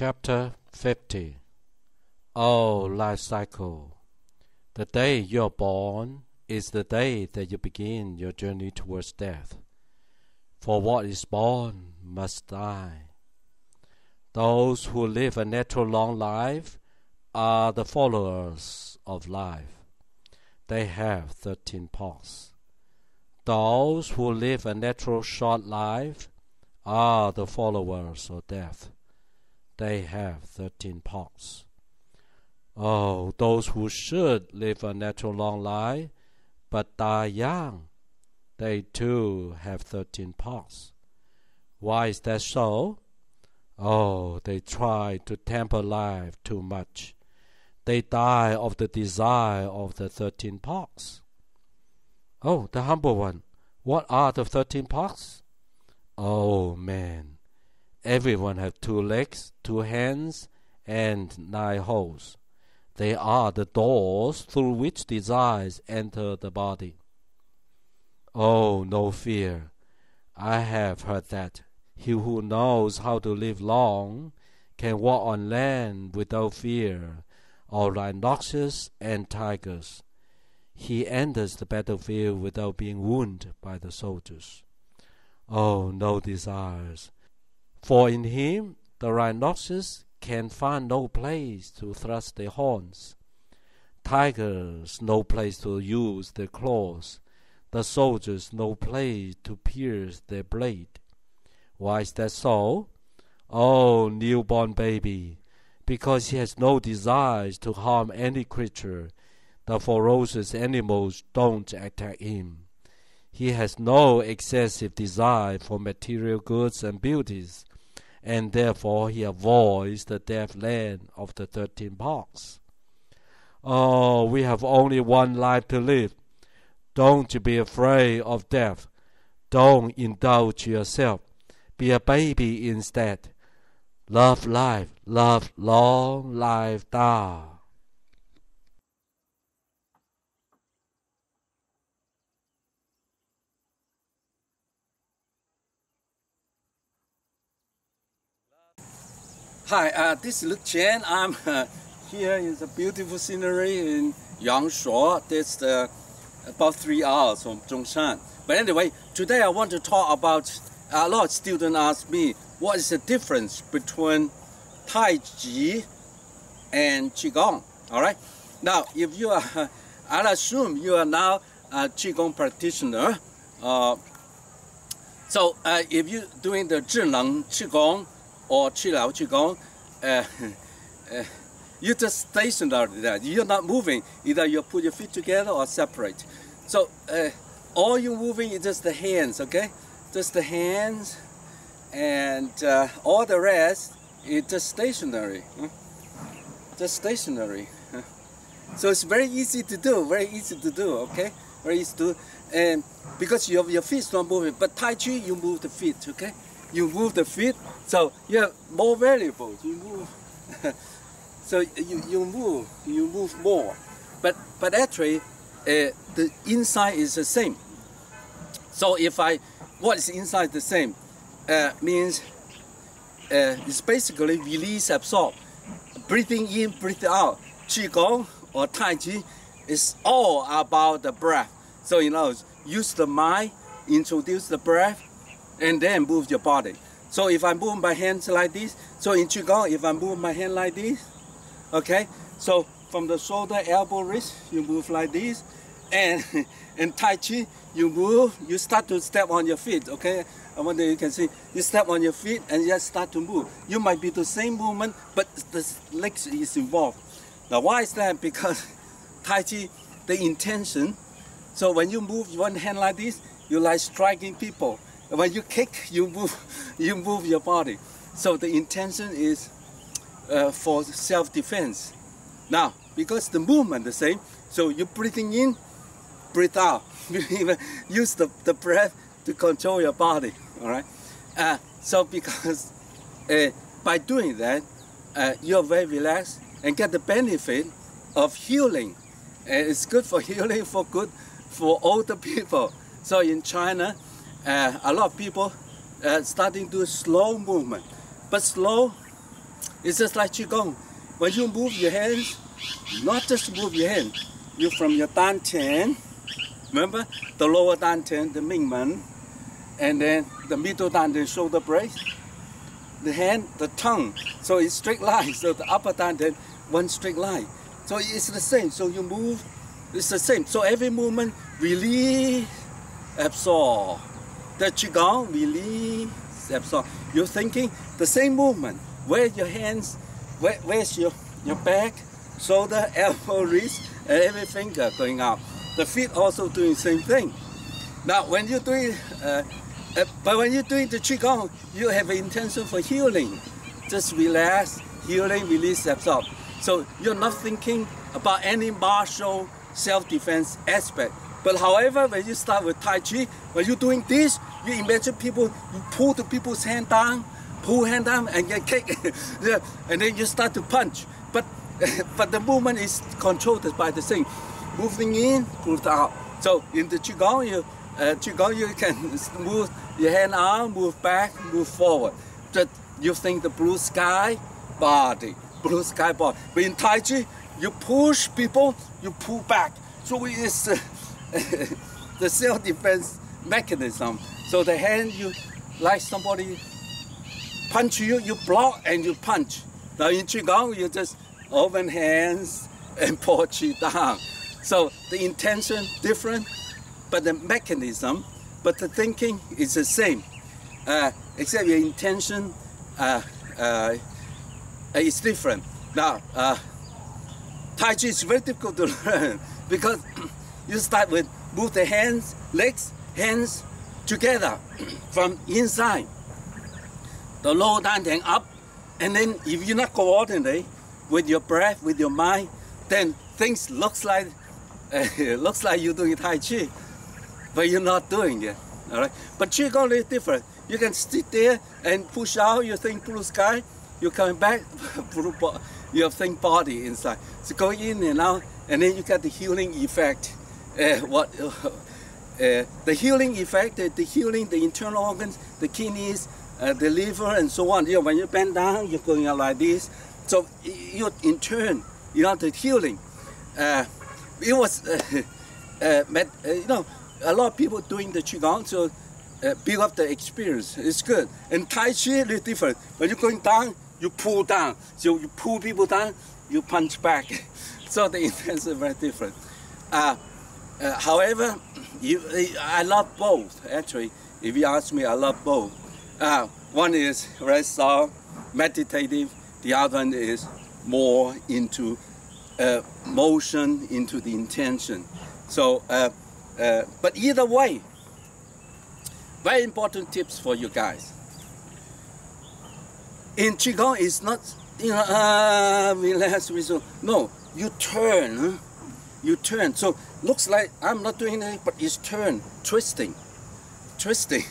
Chapter 50 Oh, life cycle. The day you're born is the day that you begin your journey towards death. For what is born must die. Those who live a natural long life are the followers of life. They have thirteen parts. Those who live a natural short life are the followers of death they have thirteen parts. Oh, those who should live a natural long life but die young, they too have thirteen parts. Why is that so? Oh, they try to temper life too much. They die of the desire of the thirteen parts. Oh, the humble one, what are the thirteen parts? Oh, man, Everyone has two legs, two hands, and nine holes. They are the doors through which desires enter the body. Oh, no fear. I have heard that he who knows how to live long can walk on land without fear of rhinoceros and tigers. He enters the battlefield without being wounded by the soldiers. Oh, no desires for in him the rhinoceros can find no place to thrust their horns, tigers no place to use their claws, the soldiers no place to pierce their blade. Why is that so? Oh, newborn baby, because he has no desires to harm any creature, the ferocious animals don't attack him. He has no excessive desire for material goods and beauties, and therefore he avoids the death land of the thirteen parts. Oh, we have only one life to live. Don't be afraid of death. Don't indulge yourself. Be a baby instead. Love life, love long life, da. Hi, uh, this is Luke Chan. I'm uh, here in the beautiful scenery in Yangshuo. That's uh, about three hours from Zhongshan. But anyway, today I want to talk about, a lot of students ask me, what is the difference between Tai Chi and Qigong, all right? Now, if you are, I'll assume you are now a Qigong practitioner. Uh, so uh, if you're doing the Zhineng Qigong, or Chilel Qigong, uh, uh, you just stationary there. You're not moving. Either you put your feet together or separate. So uh, all you're moving is just the hands, okay? Just the hands, and uh, all the rest is just stationary. Just stationary. So it's very easy to do. Very easy to do. Okay, very easy to do. And because your your feet's not moving, but Tai Chi you move the feet. Okay you move the feet, so you're more valuable. You move, so you, you move, you move more. But but actually, uh, the inside is the same. So if I, what is inside the same, uh, means uh, it's basically release, absorb, breathing in, breathing out. Qigong or Tai Chi is all about the breath. So you know, use the mind, introduce the breath, and then move your body. So if I move my hands like this, so in Qigong, if I move my hand like this, okay, so from the shoulder, elbow, wrist, you move like this, and in Tai Chi, you move, you start to step on your feet, okay? I wonder you can see, you step on your feet and just start to move. You might be the same movement, but the legs is involved. Now why is that? Because Tai Chi, the intention, so when you move one hand like this, you like striking people. When you kick, you move, you move your body. So the intention is uh, for self-defense. Now, because the movement the same, so you're breathing in, breathe out. Use the, the breath to control your body. All right. Uh, so because uh, by doing that, uh, you're very relaxed and get the benefit of healing. And it's good for healing, for good for older people. So in China, uh, a lot of people uh, starting to slow movement. But slow It's just like Qigong. When you move your hands, not just move your hand, you from your Dan Tian, remember the lower Dan Tian, the Mingmen, and then the middle Dan Tian, shoulder brace, the hand, the tongue. So it's straight line. So the upper Dan Tian, one straight line. So it's the same. So you move, it's the same. So every movement, release, absorb. The Qigong, release, absorb. You're thinking the same movement. Where your hands, where, where's your, your back, shoulder, elbow, wrist, and every finger going out. The feet also doing the same thing. Now, when you're doing, uh, uh, but when you're doing the Qigong, you have an intention for healing. Just relax, healing, release, absorb. So you're not thinking about any martial self-defense aspect. But however, when you start with Tai Chi, when you're doing this, you imagine people, you pull the people's hand down, pull hand down and get kicked. yeah, and then you start to punch. But but the movement is controlled by the thing. Moving in, pull out. So in the Qigong, you, uh, Qigong, you can move your hand out, move back, move forward. Just you think the blue sky body, blue sky body. But in Tai Chi, you push people, you pull back. So it's uh, the self-defense mechanism. So the hand, you like somebody punch you, you block and you punch. Now in Qigong, you just open hands and pull chi down. So the intention different, but the mechanism, but the thinking is the same. Uh, except your intention uh, uh, is different. Now, uh, Tai Chi is very difficult to learn because you start with move the hands, legs, hands together from inside. The lower down then up, and then if you're not coordinating with your breath, with your mind, then things looks like uh, looks like you're doing Tai Chi, but you're not doing it. All right. But Qigong is different. You can sit there and push out. You think blue sky. You're coming back. you think body inside. So go in and out, and then you get the healing effect. Uh, what? the healing effect, the, the, healing, the internal organs, the kidneys, uh, the liver, and so on. You know, when you bend down, you're going out like this. So you, in turn, you know, the healing. Uh, it was, uh, uh, uh, you know, a lot of people doing the qigong, so uh, build up the experience. It's good. And Tai Chi is different. When you're going down, you pull down. So you pull people down, you punch back. so the intention is very different. Uh, uh, however, you, I love both, actually. If you ask me, I love both. Uh, one is very soft, meditative, the other one is more into uh, motion, into the intention. So, uh, uh, but either way, very important tips for you guys. In Qigong, it's not, you know, uh, relax, resume. No, you turn. Huh? You turn. So, looks like I'm not doing anything, but it's turn, twisting. Twisting.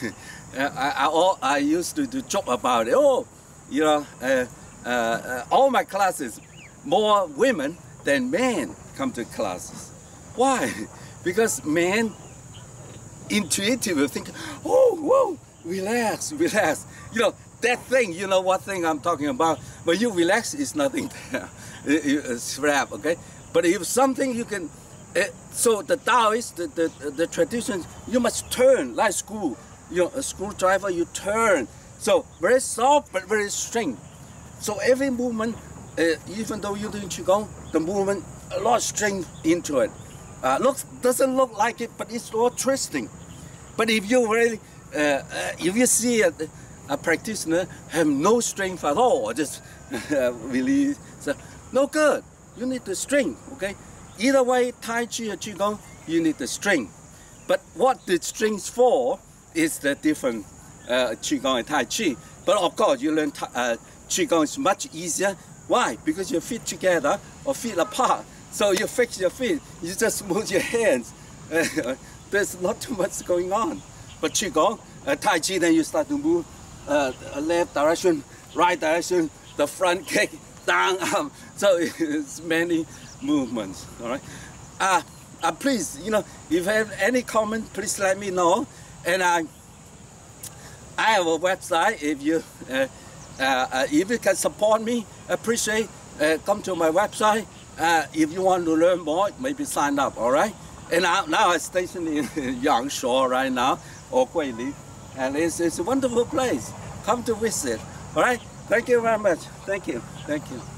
I, I, I, used to, to joke about it. Oh, you know, uh, uh, uh, all my classes, more women than men come to classes. Why? Because men intuitively think, oh, whoa, relax, relax. You know, that thing, you know what thing I'm talking about. When you relax, it's nothing there. it's crap, okay? But if something you can, uh, so the Taoist, the, the, the traditions, you must turn like school. You know, a screwdriver, you turn. So very soft but very strong. So every movement, uh, even though you're doing Qigong, the movement, a lot of strength into it. Uh, looks, doesn't look like it, but it's all twisting. But if you really, uh, uh, if you see a, a, practitioner have no strength at all, just really, so, no good. You need the string, okay? Either way, Tai Chi or Qigong, you need the string. But what the string's for is the different uh, Qigong and Tai Chi. But of course, you learn uh, Qigong is much easier. Why? Because your feet together or feet apart. So you fix your feet, you just move your hands. there's not too much going on. But Qigong, uh, Tai Chi, then you start to move uh, left direction, right direction, the front kick, down, up. So it's many movements, all right? Uh, uh, please, you know, if you have any comment, please let me know. And I, I have a website if you uh, Uh, uh, if you can support me, appreciate. Uh, come to my website. Uh, if you want to learn more, maybe sign up. All right. And now, now I'm stationed in Yangshuo right now, or Guilin, and it's, it's a wonderful place. Come to visit. All right. Thank you very much. Thank you. Thank you.